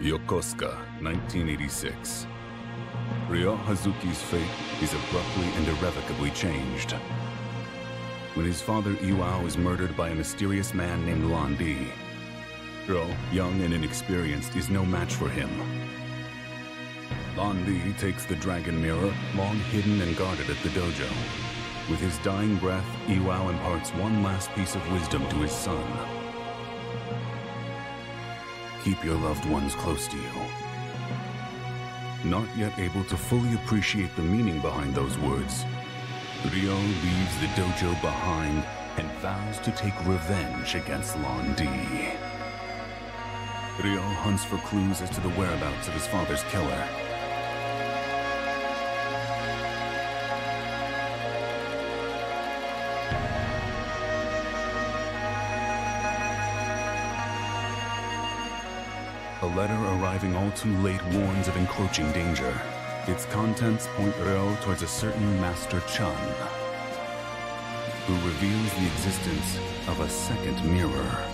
Yokosuka, 1986. Ryo Hazuki's fate is abruptly and irrevocably changed. When his father Iwao is murdered by a mysterious man named Lan Di, Ryo, young and inexperienced, is no match for him. Lan Di takes the dragon mirror, long hidden and guarded at the dojo. With his dying breath, Iwao imparts one last piece of wisdom to his son. Keep your loved ones close to you. Not yet able to fully appreciate the meaning behind those words, Ryo leaves the dojo behind and vows to take revenge against Lan Di. Ryo hunts for clues as to the whereabouts of his father's killer. A letter arriving all too late warns of encroaching danger. Its contents point Ryo towards a certain Master Chen, who reveals the existence of a second mirror.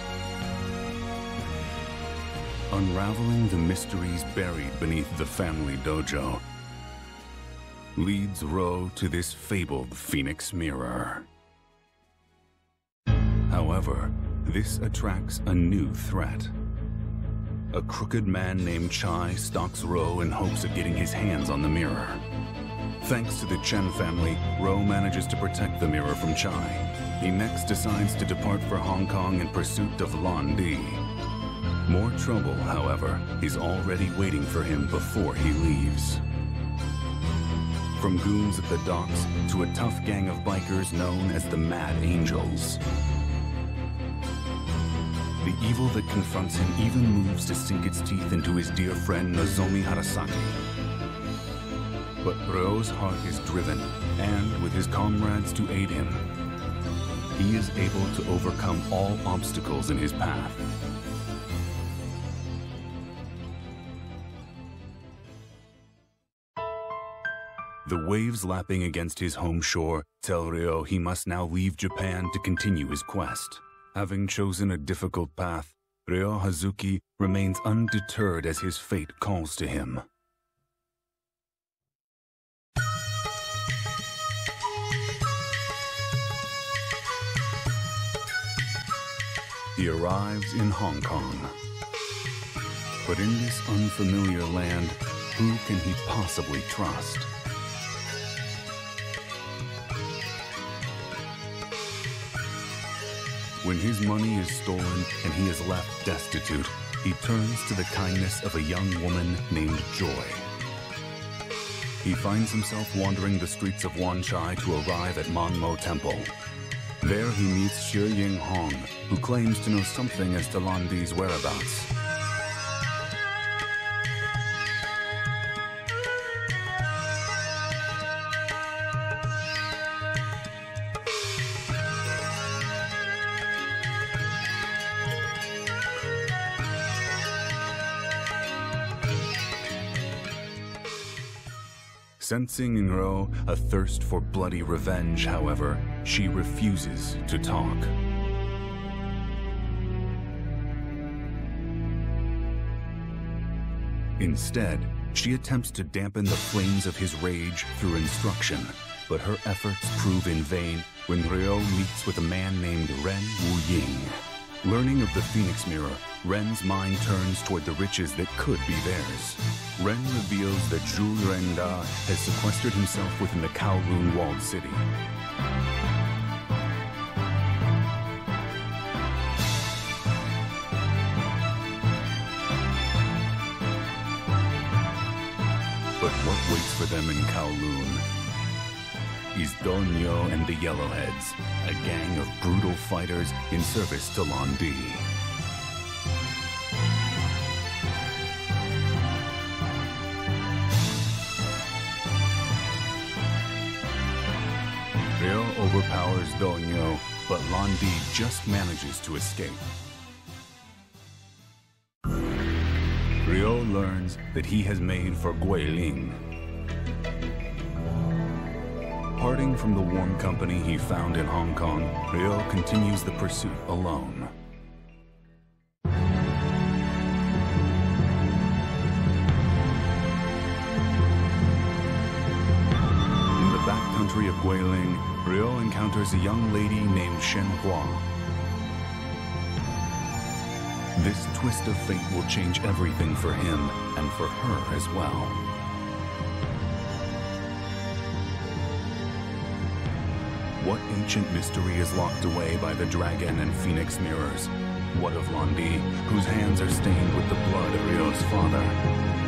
Unraveling the mysteries buried beneath the family dojo leads Ryo to this fabled Phoenix Mirror. However, this attracts a new threat. A crooked man named Chai stalks Ryo in hopes of getting his hands on the mirror. Thanks to the Chen family, Ryo manages to protect the mirror from Chai. He next decides to depart for Hong Kong in pursuit of Lan Di. More trouble, however, is already waiting for him before he leaves. From goons at the docks to a tough gang of bikers known as the Mad Angels. The evil that confronts him even moves to sink its teeth into his dear friend Nozomi Harasaki. But Ryo's heart is driven, and with his comrades to aid him, he is able to overcome all obstacles in his path. The waves lapping against his home shore tell Ryo he must now leave Japan to continue his quest. Having chosen a difficult path, Ryo Hazuki remains undeterred as his fate calls to him. He arrives in Hong Kong. But in this unfamiliar land, who can he possibly trust? When his money is stolen and he is left destitute, he turns to the kindness of a young woman named Joy. He finds himself wandering the streets of Wan Chai to arrive at Man Mo Temple. There he meets Xiuying Hong, who claims to know something as to Lan Di's whereabouts. Sensing in Ryo a thirst for bloody revenge, however, she refuses to talk. Instead, she attempts to dampen the flames of his rage through instruction, but her efforts prove in vain when Ryo meets with a man named Ren Wu Ying. Learning of the Phoenix Mirror, Ren's mind turns toward the riches that could be theirs. Ren reveals that Zhu Yuanda has sequestered himself within the Kowloon walled city. But what waits for them in Kowloon is Dou Niu and the Yellowheads, a gang of brutal fighters in service to Lan Di. overpowers Dou Niu, but Lan Di just manages to escape. Ryo learns that he has made for Guilin. Parting from the warm company he found in Hong Kong, Ryo continues the pursuit alone. In the backcountry of Guilin, Ryo encounters a young lady named Shen Hua. This twist of fate will change everything for him and for her as well. What ancient mystery is locked away by the dragon and phoenix mirrors? What of Lan Di, whose hands are stained with the blood of Ryo's father?